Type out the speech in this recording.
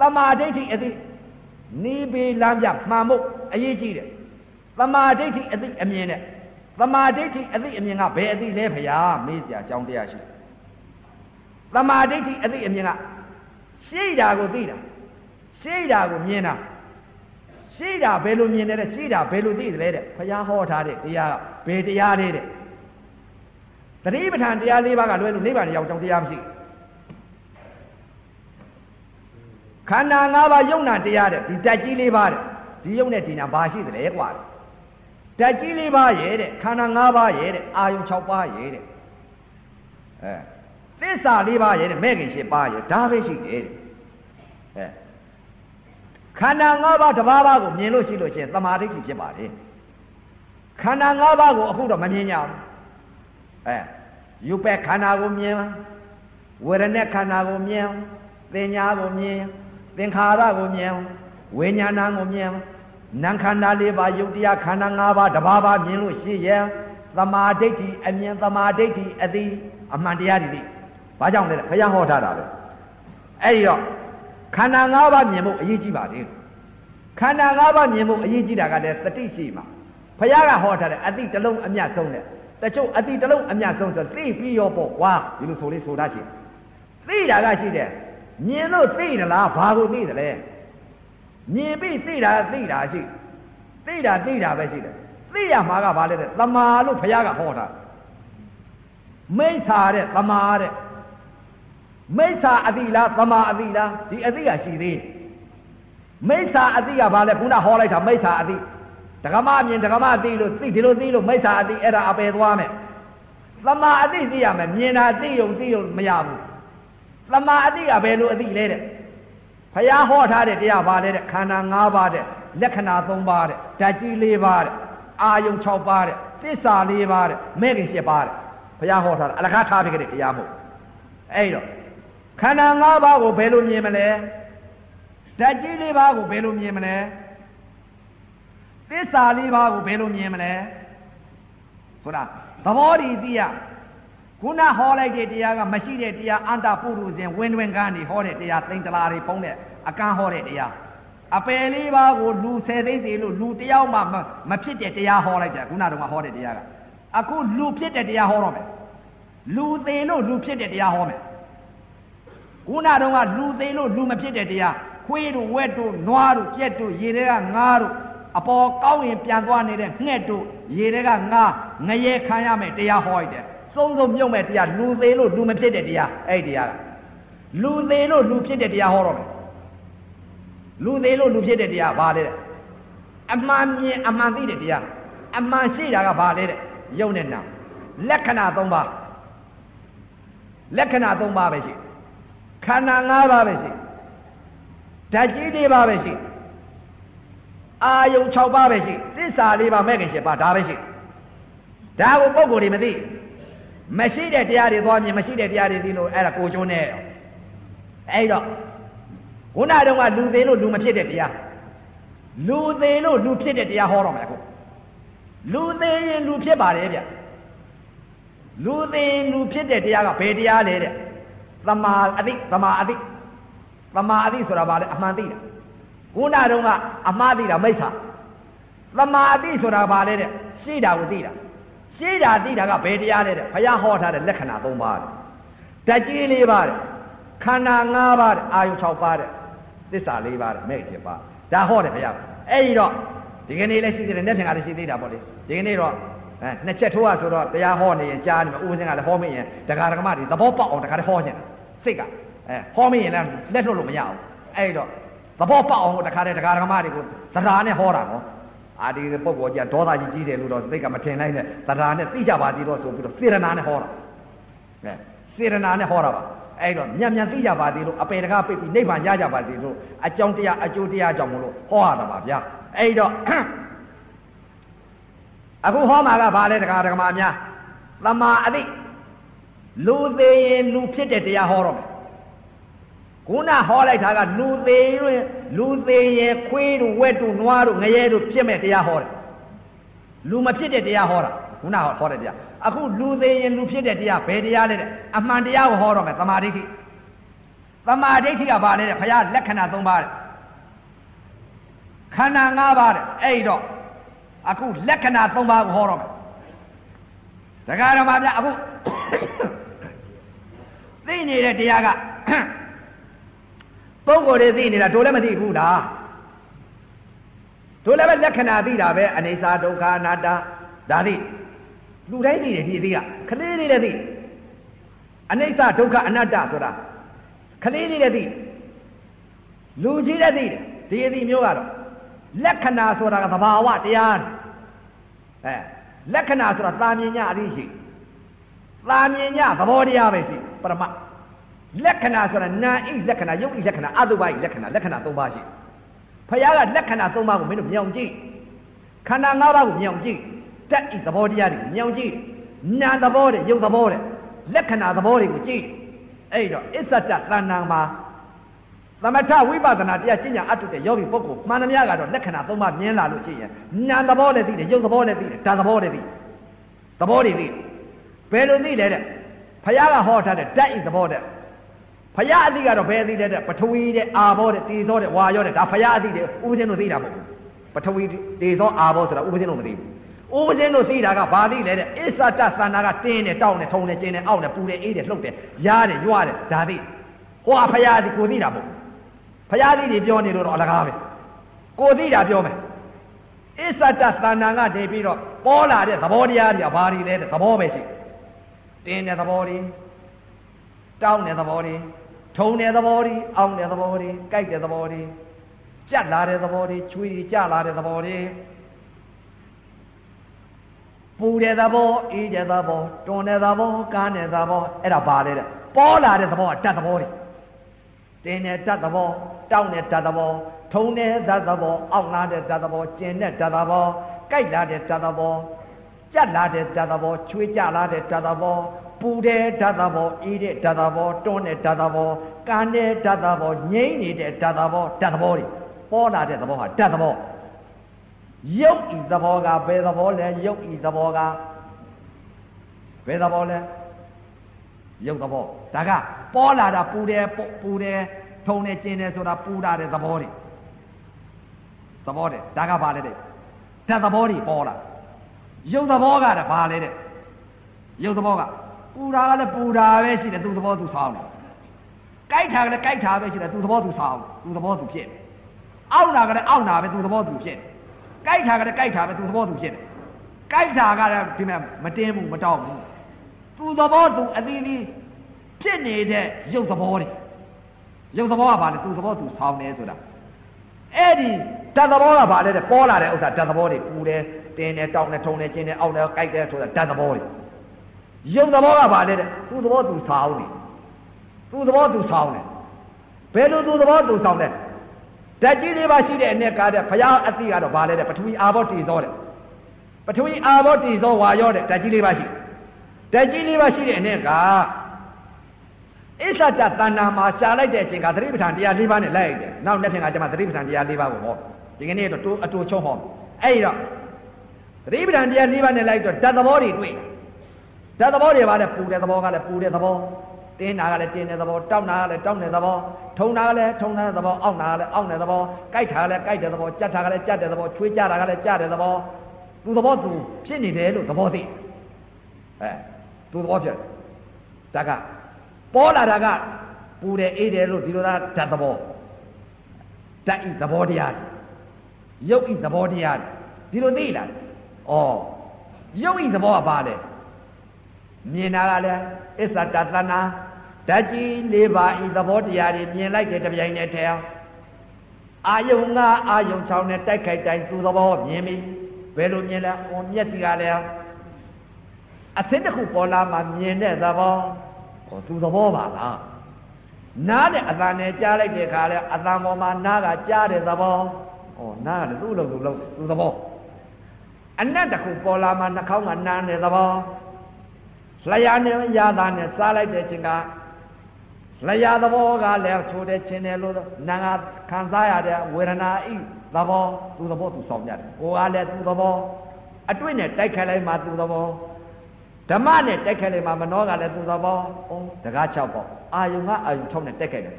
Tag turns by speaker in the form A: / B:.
A: သမာဓိဋ္ဌိအသိနိဗ္ဗေလမ်းပြမှန်ဖို့အရေးကြီးတယ်သမာဓိဋ္ဌိအသိအမြင်နဲ့သမာဓိဋ္ဌိအသိအမြင်ကဘယ်အသိလဲဖရာမေးစရာအကြောင်းတရားရှိသမာဓိဋ္ဌိအသိအမြင်ကရှိတာကိုသိတာရှိတာကိုမြင်တာရှိတာဘယ်လိုမြင်တယ်တဲ့ရှိတာဘယ်လိုသိတယ်လဲတဲ့ဘုရားဟောထားတဲ့တရားဘယ်တရားလဲတဲ့တတိပဋ္ဌာန်တရား၄ပါးကလွဲလို့နိဗ္ဗာန်ရောက်ကြောင်းတရားမရှိ ခန္ဓာ၅ပါးယုံနာတရားတဲ့ဒီတက်ကြီး၄ပါးတဲ့ဒီယုံနဲ့ဒီနာဘာရှိတယ်လဲကွာတက်ကြီး၄ပါးရဲ့တဲ့ခန္ဓာ၅ပါးရဲ့တဲ့အာယုံ၆ပါးရဲ့တဲ့အဲသစ္စာ၄ပါးရဲ့တဲ့မဲ့ခင်၈ပါးရဲ့ဒါပဲရှိတယ်တဲ့အဲခန္ဓာ၅ပါးတစ်ပါးပါးကိုမြင်လို့ရှိလို့ရှိရင်သမာဓိဖြစ်ပါတယ်ခန္ဓာ၅ပါးကိုအခုတော့မမြင်ကြဘူးအဲယူပက်ခန္ဓာကိုမြင်ဝေရณะခန္ဓာကိုမြင်သင်ညာကိုမြင် သင်္ခါရကိုမြင်ဝိညာဏကိုမြင်နာခန္ဓာ၄ပါးယုတ်တရားခန္ဓာ၅ပါးတစ်ပါးပါးမြင်လို့ရှိရင်သမာဓိဋ္ဌိအမြင်သမာဓိဋ္ဌိအသိအမှန်တရားတွေသိဘာကြောင့်လဲဘုရားဟောထားတာပဲအဲ့ဒီတော့ခန္ဓာ၅ပါးမြင်ဖို့အရေးကြီးပါလေခန္ဓာ၅ပါးမြင်ဖို့အရေးကြီးတာကလည်းတတိရှိမှာဘုရားကဟောထားတယ်အတိတလုံးအမြတ်ဆုံးတဲ့တချို့အတိတလုံးအမြတ်ဆုံးဆိုသိပြီးရောပေါ့ကွာဒီလိုဆိုလေးဆိုတာရှိသိတာကရှိတယ် မြင်လို့သိတယ်လားဘာကိုသိတယ်လဲမြင်ပြီးသိတာသိတာရှိသိတာသိတာပဲရှိတယ်သိရမှာကဘာလဲတဲ့သမာလို့ဘုရားကဟောတာမိစ္ဆာတဲ့သမာတဲ့မိစ္ဆာအတိလားသမာအတိလားဒီအတိကရှိသေးမိစ္ဆာအတိကဘာလဲခုနဟောလိုက်တာမိစ္ဆာအတိဒကမအမြင်ဒကမသိလို့သိဒီလိုသိလို့မိစ္ဆာအတိအဲ့ဒါအပယ်သွားမယ်သမာအတိသိရမယ်မြင်တာသိုံသိုံမရဘူး သမာအတိကဘယ်လိုအတိလဲတဲ့ဖះဟောထားတဲ့တရားပါလဲတဲ့ခန္ဓာ၅ပါးတဲ့လက္ခဏာ၃ပါးတဲ့ဓာတ်ကြီး၄ပါးတဲ့အာယုံ၆ပါးတဲ့သစ္စာ၄ပါးတဲ့မဲ့ခင်၈ပါးတဲ့ဘုရားဟောထားတာအလကားထားပြခဲ့တဲ့တရားမဟုတ်အဲ့တော့ခန္ဓာ၅ပါးကိုဘယ်လိုမြင်မလဲဓာတ်ကြီး၄ပါးကိုဘယ်လိုမြင်မလဲသစ္စာ၄ပါးကိုဘယ်လိုမြင်မလဲဆိုတာသဘောတည်သိရ ခုနဟောလိုက်တဲ့တရားကမရှိတဲ့တရားအန္တပုရုဇဉ်ဝင်းတွင်ကန်းနေဟောတဲ့တရားသိမ့်တလာတွေဖုံးတဲ့အကန့်ဟောတဲ့တရားအပယ်လေးပါးကိုလူဆယ်သိန်းစီလို့လူတယောက်မှမဖြစ်တဲ့တရားဟောလိုက်တယ်ခုနတုန်းကဟောတဲ့တရားကအခုလူဖြစ်တဲ့တရားဟောတော့မယ်လူသေးလို့လူဖြစ်တဲ့တရားဟောမယ်ခုနတုန်းကလူသေးလို့လူမဖြစ်တဲ့တရားခွေးတို့ဝက်တို့နွားတို့ကြက်တို့ရေတွေကငါးတို့အပေါ်ကောင်းရင်ပြန်သွားနေတဲ့ငှက်တို့ရေတွေကငါးငရဲခံရမယ်တရားဟောလိုက်တယ် စုံစုံမြုပ်မဲ့တရားလူသေးလို့လူမဖြစ်တဲ့တရားအဲ့ဒီတရားကလူသေးလို့လူဖြစ်တဲ့တရားဟောတော့မယ်လူသေးလို့လူဖြစ်တဲ့တရားဘာလဲတဲ့အမှန်မြင်အမှန်သိတဲ့တရားအမှန်ရှိတာကဘာလဲတဲ့ယုံနဲ့နာလက္ခဏာ၃ပါးလက္ခဏာ၃ပါးပဲရှိခန္ဓာ၅ပါးပဲရှိဓာတ်ကြီး၄ပါးပဲရှိအာယုံ၆ပါးပဲရှိသစ္စာ၄ပါးမဲ့ခင်၈ပါးဒါပဲရှိဒါကိုပုံကိုယ်တွေမသိ မရှိတဲ့တရားတွေသွားမြင်မရှိတဲ့တရားတွေသိလို့အဲ့ဒါကိုကျွန်းနေအဲ့တော့ခုနတုန်းကလူသေးလို့လူမဖြစ်တဲ့တရားလူသေးလို့လူဖြစ်တဲ့တရားဟောတော့မယ်အခုလူသေးရင်လူဖြစ်ပါတယ်ဗျလူသေးလူဖြစ်တဲ့တရားကဘယ်တရားလဲတဲ့သမာအသိသမာအသိသမာအသိဆိုတာဘာလဲအမှန်သိတာခုနတုန်းကအမှားသိတာမိစ္ဆာသမာအသိဆိုတာဘာလဲတဲ့ရှိတာကိုသိတာ ရှိတာသိတာကဘယ်တရားလဲတဲ့ဘုရားဟောထားတဲ့လက္ခဏာ၃ပါးတဲ့ဓာတ်ကြီး၄ပါးတဲ့ခန္ဓာ၅ပါးတဲ့အာယု၆ပါးတဲ့သစ္စာ၄ပါးတဲ့မဲ့ဖြစ်ပါဒါဟောတယ်ဘုရားအဲ့ဒီတော့ဒီကနေ့လည်းရှိသေးတယ်နေ့ဖြန်ကလည်းရှိသေးတာပေါ့လေဒီကနေ့တော့အဲနှစ်ချက်ထိုးရဆိုတော့တရားဟောနေရင်ကြားနေမှာဦးစင်းကလည်းဟောမင်းရင်ဒကာဒကမတွေသဘောပေါက်အောင်ဒကာတွေဟောခြင်းစိတ်ကအဲဟောမင်းရင်လည်းလက်လွတ်လို့မရဘူးအဲ့တော့သဘောပေါက်အောင်ဒကာတွေဒကာဒကမတွေကိုသဒ္ဓါနဲ့ဟောတာနော် အာဒီပုဂ္ဂိုလ်ကြီးဒေါသကြီးကြီးတယ်လို့တော့သိကမထင်လိုက်နဲ့သဒ္ဓါနဲ့သိကြပါသေးတော့ဆိုပြီးတော့စေရနာနဲ့ဟောတာအဲစေရနာနဲ့ဟောတာပါအဲ့တော့မြန်မြန်သိကြပါသေးလို့အပေတကားပိတ်ပြီးနိဗ္ဗာန်ရကြပါသေးလို့အကြောင်းတရားအကျိုးတရားကြောင့်မလို့ဟောရတာပါဗျာအဲ့တော့အခုဟောမှာကဘာလဲတရားဓမ္မများသမာအသိလူသေးရင်လူဖြစ်တဲ့တရားဟောတော့မယ် ခုနဟောလိုက်တာကလူသေးရင်လူသေးရင်ခွေးတို့ဝက်တို့နွားတို့ငရဲတို့ဖြစ်မဲ့တရားဟောတယ်လူမဖြစ်တဲ့တရားဟောတာခုနဟောတဲ့တရားအခုလူသေးရင်လူဖြစ်တဲ့တရားဘယ်တရားလဲတဲ့အမှန်တရားကိုဟောတော့မယ်သမာဓိဋ္ဌိသတမာဒိဋ္ဌိကဘာလဲတဲ့ဘုရားလက္ခဏာ၃ပါးတဲ့ခန္ဓာ၅ပါးတဲ့အဲ့တော့အခုလက္ခဏာ၃ပါးကိုဟောတော့မယ်တရားတော်မှာဗျအခုသိနေတဲ့တရားက ပုဂ္ဂိုလ်တွေသိနေတာတို့လည်းမသိဘူးလားတို့လည်းပဲလက္ခဏာသိတာပဲအနေစာဒုက္ခအနတ္တဒါသိလူတိုင်းသိတယ်ဒီအသိကခလေးလေးလည်းသိအနေစာဒုက္ခအနတ္တဆိုတာခလေးလေးလည်းသိလူကြီးလည်းသိတယ်ဒီအသိမျိုးကတော့လက္ခဏာဆိုတာကသဘာဝတရားအဲလက္ခဏာဆိုတာတာမြင်ညအရိရှိတာမြင်ညသဘောတရားပဲရှိပရမ လက္ခဏာဆိုတာနာဣလက္ခဏာယုတ်ဣလက္ခဏာအတုပဣလက္ခဏာလက္ခဏာ၃ပါးရှိဖခင်ကလက္ခဏာ၃ပါးကိုမင်းတို့မြောင်ကြည့်ခန္ဓာ၅ပါးကိုမြောင်ကြည့်တတ်ဣသဘောတရားတွေကိုမြောင်ကြည့်နာသဘောတဲ့ယုတ်သဘောတဲ့လက္ခဏာသဘောတွေကိုကြည့်အဲ့တော့အစ္ဆတတဏ္ဏမှာသမထဝိပဿနာတရားကျင့်ကြံအထုတဲ့ယောဂီပုဂ္ဂိုလ်မှန်သမျှကတော့လက္ခဏာသုံးပါးမြင်လာလို့ရှိရင်နာသဘောလည်းသိတယ်ရုပ်သဘောလည်းသိတယ်ဓာတ်သဘောလည်းသိသဘောတွေသိဘယ်လိုသိလဲတဲ့ဖယားကဟောထားတဲ့ဓာတ်ဤသဘောတဲ့ ဖယားအသိကတော့ဘယ်သိလဲတဲ့ပထဝီတဲ့အာဘောတဲ့တေသောတဲ့ဝါရောတဲ့ဒါဖယားအသိတဲ့ဥပဇင်းတို့သိတာမဟုတ်ဘူးပထဝီတေသောအာဘောဆိုတာဥပဇင်းတို့မသိဘူးဥပဇင်းတို့သိတာကဘာသိလဲတဲ့အစ္ဆတသန္တာကတင်းတယ်တောက်တယ်ထုံတယ်ကျင်းတယ်အောက်တယ်ပူတယ်အေးတယ်လှုပ်တယ်ရားတယ်ရွာတယ်ဒါသိဟောဖယားဒီကိုသိတာမဟုတ်ဘူးဖရာသီးတွေပြောနေလို့တော့အလကားပဲကိုသိတာပြောမယ်အစ္ဆတသန္တန်ကနေပြီးတော့ပေါ်လာတဲ့သဘောတရားတွေကဘာတွေလဲတဲ့သဘောပဲရှိတင်းတဲ့သဘောတွေတောင်းတဲ့သဘောတွေ ထုံတဲ့သဘောတွေအောင်းတဲ့သဘောတွေကြိုက်တဲ့သဘောတွေကြက်လာတဲ့သဘောတွေချွေးတွေကြလာတဲ့သဘောတွေပူတဲ့သဘောအေးတဲ့သဘောတွန်တဲ့သဘောကားတဲ့သဘောအဲ့ဒါဘာလဲတဲ့ပေါ်လာတဲ့သဘောကတတ်သဘောတွေတင်းတဲ့တတ်သဘောတောင်းတဲ့ဓာတ်သဘောထုံတဲ့ဓာတ်သဘောအောက်လာတဲ့ဓာတ်သဘောကျင်တဲ့ဓာတ်သဘောကြိုက်လာတဲ့ဓာတ်သဘောကြက်လာတဲ့ဓာတ်သဘောချွေးကြလာတဲ့ဓာတ်သဘော ပူတဲ့ဓာတ်သဘောအေးတဲ့ဓာတ်သဘောတွန်းတဲ့ဓာတ်သဘောကန်းတဲ့ဓာတ်သဘောငြိမ့်နေတဲ့ဓာတ်သဘောဓာတ်သဘောတွေပေါ်လာတဲ့သဘောဟာဓာတ်သဘောရုပ်ဤသဘောကဘယ်သဘောလဲရုပ်ဤသဘောကဘယ်သဘောလဲရုပ်သဘောဒါကပေါ်လာတာပူတယ်ပူတယ်ထုံနေကျင်နေဆိုတာပူတာတဲ့သဘောတွေသဘောတဲ့ဒါကဘာလဲတဲ့ဓာတ်သဘောတွေပေါ်လာရုပ်သဘောကတည်းဘာလဲတဲ့ရုပ်သဘောက ပူတာကလည်းပူတာပဲရှိတယ်သူသဘောသူဆောင်းတယ်ကြိုက်တာကလည်းကြိုက်တာပဲရှိတယ်သူသဘောသူဆောင်းသူသဘောသူဖြစ်တယ်အောက်တာကလည်းအောက်တာပဲသူသဘောသူဖြစ်တယ်ကြိုက်တာကလည်းကြိုက်တာပဲသူသဘောသူဖြစ်တယ်ကြိုက်တာကလည်းဒီမဲ့မတင်းဘူးမတောက်ဘူးသူသဘောသူအသီးသီးဖြစ်နေတဲ့ရုပ်သဘောတွေရုပ်သဘောကဘာလဲသူသဘောသူဆောင်းတယ်ဆိုတာအဲ့ဒီဓာတ်သဘောကဘာလဲတဲ့ပေါ်လာတဲ့ဥစ္စာဓာတ်သဘောတွေပူတယ်တင်းတယ်တောက်တယ်ထုံတယ်ကျင်းတယ်အောက်တယ်ကြိုက်တယ်ဆိုတာဓာတ်သဘောတွေ ရုပ်သဘောကဘာလဲတဲ့သူသဘောသူဆောင်းတယ်သူသဘောသူဆောင်းတယ်ဘယ်လိုသူသဘောသူဆောင်းလဲဓာတ်ကြီးလေးပါရှိတဲ့အ내ကားတဲ့ဘုရားအသိကတော့ဘာလဲတဲ့ပထဝီအာဘောတည်သောတဲ့ပထဝီအာဘောတည်သောဝါရောတဲ့ဓာတ်ကြီးလေးပါရှိဓာတ်ကြီးလေးပါရှိတဲ့အ내ကားအစ္ဆတတဏ္ဍာမှာရှာလိုက်တဲ့အချိန်ကသတိပဋ္ဌာန်တရား၄ပါးနဲ့လိုက်ရတယ်။နောက်နေ့ပြင်ကကျမသတိပဋ္ဌာန်တရား၄ပါးကိုဟော။ဒီကနေ့တော့အတူချုံဟော။အဲ့တော့သတိပဋ္ဌာန်တရား၄ပါးနဲ့လိုက်တော့ဓာတ်သဘောတွေတွေ့။ ဓာတ်သဘောတွေပါလေပူတဲ့သဘောကလည်းပူတဲ့သဘော။တင်းနာကလည်းတင်းတဲ့သဘော။တောက်နာကလည်းတောက်တဲ့သဘော။ထုံနာကလည်းထုံတဲ့သဘော။အောက်နာကလည်းအောက်တဲ့သဘော။ကြိုက်တာကလည်းကြိုက်တဲ့သဘော။ကြက်တာကလည်းကြက်တဲ့သဘော။ချွေးကြတာကလည်းကြတဲ့သဘော။သူသဘောသူဖြစ်နေတယ်လို့သဘောသိ။အဲသူသဘောဖြစ်။ဒါကပေါ်လာတာကပူတယ်အေးတယ်လို့ဒီလိုသာဓာတ်သဘောဓာတ်ဤသဘောတရားရုပ်ဤသဘောတရားဒီလိုသိလားဩရုပ်ဤသဘောကဘာလဲ မြင်တာကလည်းအစ္ဆတသနာဓာတ်ကြီး၄ပါးဤသဘောတရားတွေမြင်လိုက်တဲ့တပြိုင်တည်းထဲအာယုံငါအာယုံ၆နဲ့တိုက်ခိုက်တိုင်းသူသဘောမြင်ပြီဘယ်လိုမြင်လဲဟောမျက်စိကလည်းအသင်းတစ်ခုပေါ်လာမှမြင်တဲ့သဘောဟောသူသဘောပါလားနားတဲ့အတန်နဲ့ကြားလိုက်တဲ့အခါလဲအတန်ပေါ်မှာနားကကြားတဲ့သဘောဟောနားကလည်းသူ့လို့သူ့လို့သူသဘောအနတ်တစ်ခုပေါ်လာမှနှာခေါင်းကနားတဲ့သဘော လျာနဲ့ရာသာနဲ့စားလိုက်တဲ့ချင်းကလျာသဘောကလည်းချိုးတဲ့ချင်းတယ်လို့နာကခံစားရတဲ့ဝေဒနာဤသဘောသူသဘောသူဆောင်ကြတယ်။ကိုယ်ကလည်းသူသဘောအတွေ့နဲ့တိုက်ခိုက်လိုက်မှသူသဘောဓမ္မနဲ့တက်ခဲ့လိုက်မှာမနောကလည်းသူသဘောဩတကား6ပေါ့အာယုံကအာယုံ6နဲ့တက်ခဲ့တယ်